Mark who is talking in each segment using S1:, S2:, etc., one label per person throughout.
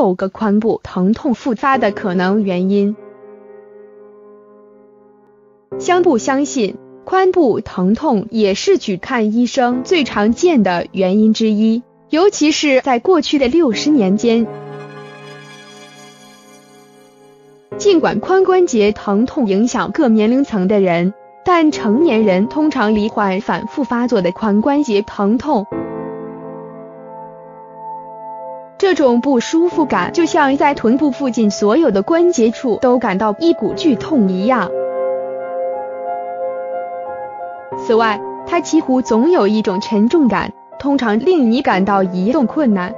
S1: 六个髋部疼痛复发的可能原因。相不相信，髋部疼痛也是去看医生最常见的原因之一，尤其是在过去的六十年间。尽管髋关节疼痛影响各年龄层的人，但成年人通常罹患反复发作的髋关节疼痛。这种不舒服感就像在臀部附近所有的关节处都感到一股剧痛一样。此外，它几乎总有一种沉重感，通常令你感到移动困难。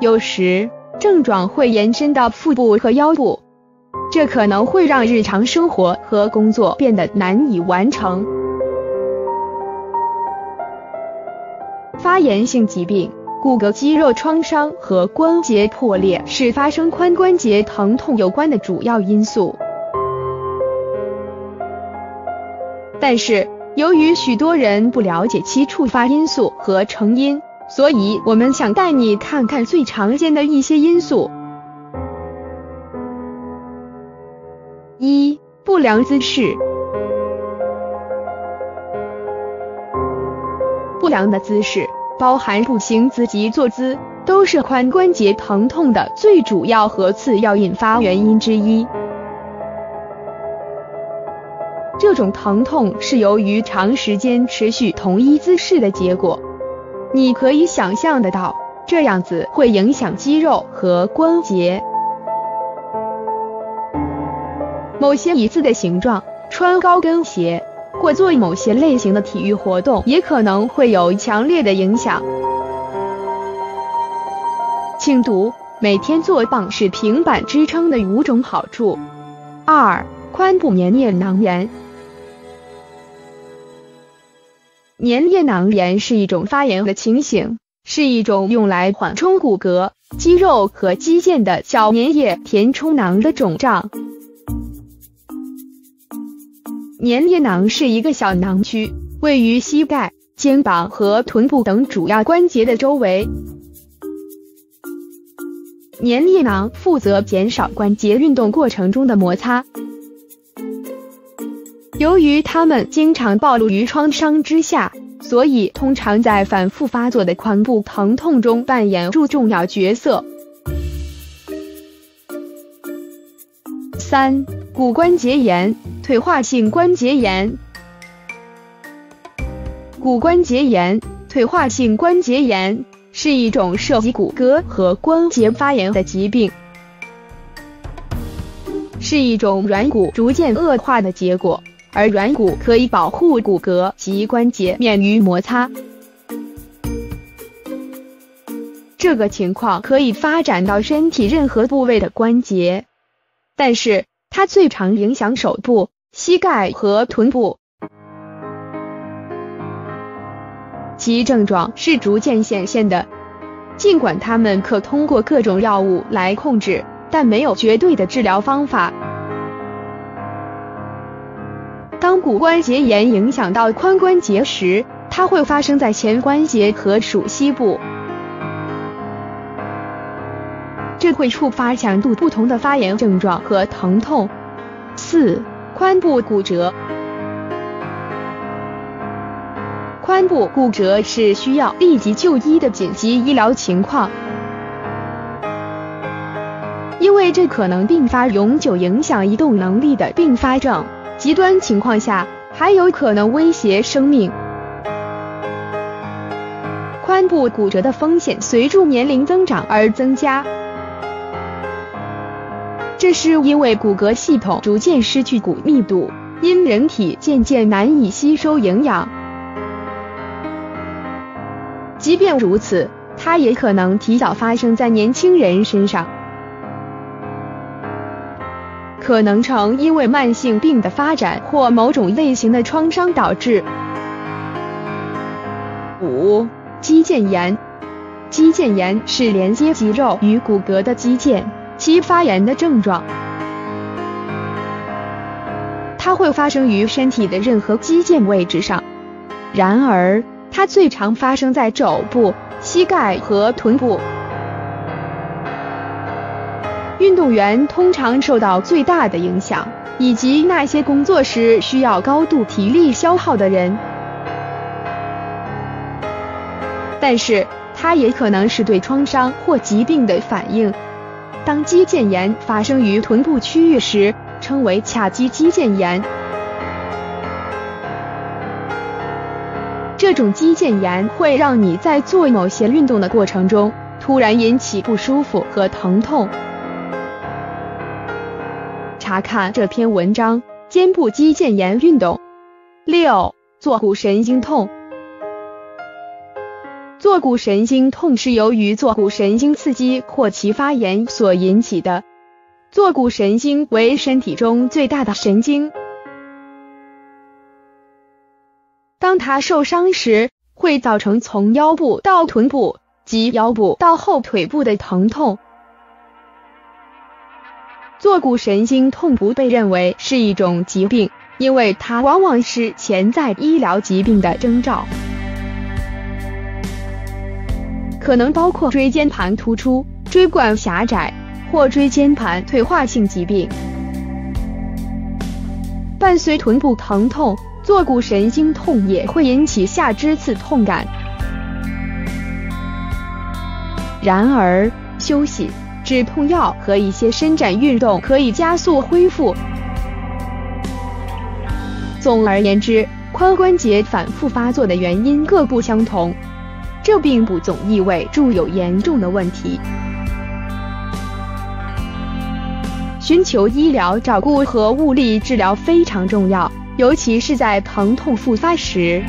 S1: 有时。症状会延伸到腹部和腰部，这可能会让日常生活和工作变得难以完成。发炎性疾病、骨骼肌肉创伤和关节破裂是发生髋关节疼痛有关的主要因素。但是，由于许多人不了解其触发因素和成因。所以，我们想带你看看最常见的一些因素。一、不良姿势。不良的姿势，包含步行姿及坐姿，都是髋关节疼痛的最主要和次要引发原因之一。这种疼痛是由于长时间持续同一姿势的结果。你可以想象得到，这样子会影响肌肉和关节。某些椅子的形状、穿高跟鞋或做某些类型的体育活动，也可能会有强烈的影响。请读：每天做棒式平板支撑的五种好处。二、髋部粘液囊炎。粘液囊炎是一种发炎的情形，是一种用来缓冲骨骼、肌肉和肌腱的小粘液填充囊的肿胀。粘液囊是一个小囊区，位于膝盖、肩膀和臀部等主要关节的周围。粘液囊负责减少关节运动过程中的摩擦。由于它们经常暴露于创伤之下，所以通常在反复发作的髋部疼痛中扮演出重要角色。三、骨关节炎、退化性关节炎。骨关节炎、退化性关节炎是一种涉及骨骼和关节发炎的疾病，是一种软骨逐渐恶化的结果。而软骨可以保护骨骼及关节免于摩擦。这个情况可以发展到身体任何部位的关节，但是它最常影响手部、膝盖和臀部。其症状是逐渐显现的，尽管它们可通过各种药物来控制，但没有绝对的治疗方法。当骨关节炎影响到髋关节时，它会发生在前关节和属膝部，这会触发强度不同的发炎症状和疼痛。四、髋部骨折。髋部骨折是需要立即就医的紧急医疗情况，因为这可能并发永久影响移动能力的并发症。极端情况下，还有可能威胁生命。髋部骨折的风险随着年龄增长而增加，这是因为骨骼系统逐渐失去骨密度，因人体渐渐难以吸收营养。即便如此，它也可能提早发生在年轻人身上。可能成因为慢性病的发展或某种类型的创伤导致。五、肌腱炎。肌腱炎是连接肌肉与骨骼的肌腱，其发炎的症状。它会发生于身体的任何肌腱位置上，然而它最常发生在肘部。膝盖和臀部。运动员通常受到最大的影响，以及那些工作时需要高度体力消耗的人。但是，它也可能是对创伤或疾病的反应。当肌腱炎发生于臀部区域时，称为髂肌肌腱炎。这种肌腱炎会让你在做某些运动的过程中突然引起不舒服和疼痛。查看这篇文章：肩部肌腱炎运动。六、坐骨神经痛。坐骨神经痛是由于坐骨神经刺激或其发炎所引起的。坐骨神经为身体中最大的神经，当它受伤时，会造成从腰部到臀部及腰部到后腿部的疼痛。坐骨神经痛不被认为是一种疾病，因为它往往是潜在医疗疾病的征兆。可能包括椎间盘突出、椎管狭窄或椎间盘退化性疾病。伴随臀部疼痛，坐骨神经痛也会引起下肢刺痛感。然而，休息、止痛药和一些伸展运动可以加速恢复。总而言之，髋关节反复发作的原因各不相同。这并不总意味住有严重的问题。寻求医疗照顾和物理治疗非常重要，尤其是在疼痛复发时。